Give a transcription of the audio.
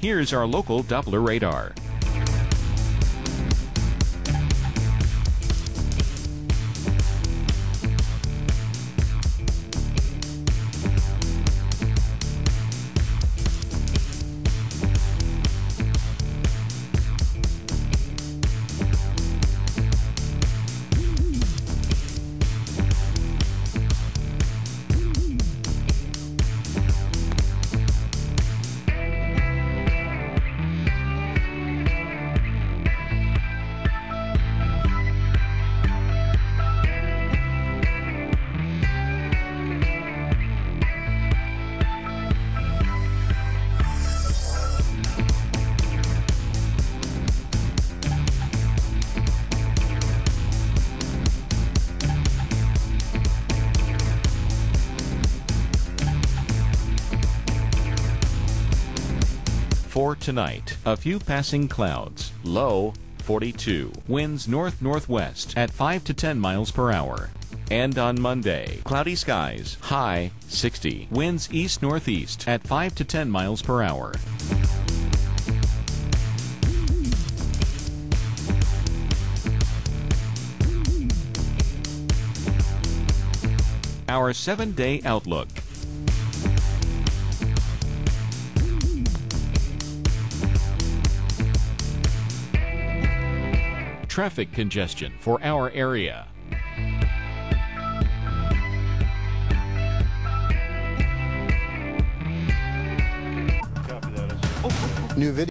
Here's our local Doppler radar. For tonight, a few passing clouds. Low 42. Winds north northwest at 5 to 10 miles per hour. And on Monday, cloudy skies. High 60. Winds east northeast at 5 to 10 miles per hour. Our seven day outlook. Traffic congestion for our area. New video.